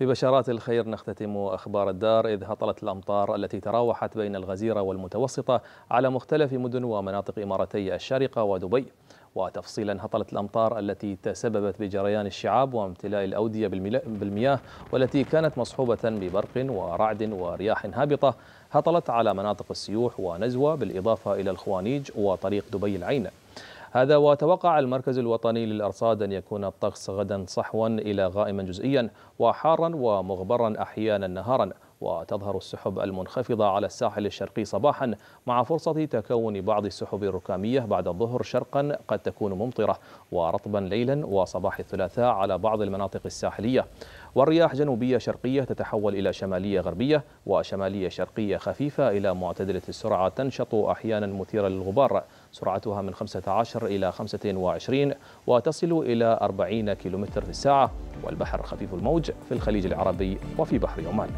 ببشرات الخير نختتم أخبار الدار إذ هطلت الأمطار التي تراوحت بين الغزيرة والمتوسطة على مختلف مدن ومناطق إمارتي الشارقة ودبي. وتفصيلا هطلت الأمطار التي تسببت بجريان الشعاب وامتلاء الأودية بالمياه والتي كانت مصحوبة ببرق ورعد ورياح هابطة. هطلت على مناطق السيوح ونزوة بالإضافة إلى الخوانيج وطريق دبي العين. هذا وتوقع المركز الوطني للأرصاد أن يكون الطقس غدا صحوا إلى غائما جزئيا وحارا ومغبرا أحيانا نهارا. وتظهر السحب المنخفضة على الساحل الشرقي صباحا مع فرصة تكون بعض السحب الركامية بعد الظهر شرقا قد تكون ممطرة ورطبا ليلا وصباح الثلاثاء على بعض المناطق الساحلية. والرياح جنوبية شرقية تتحول إلى شمالية غربية وشمالية شرقية خفيفة إلى معتدلة السرعة تنشط أحيانا مثيرة للغبار. سرعتها من 15 إلى 25 وتصل إلى 40 كم في الساعة. والبحر خفيف الموج في الخليج العربي وفي بحر عمان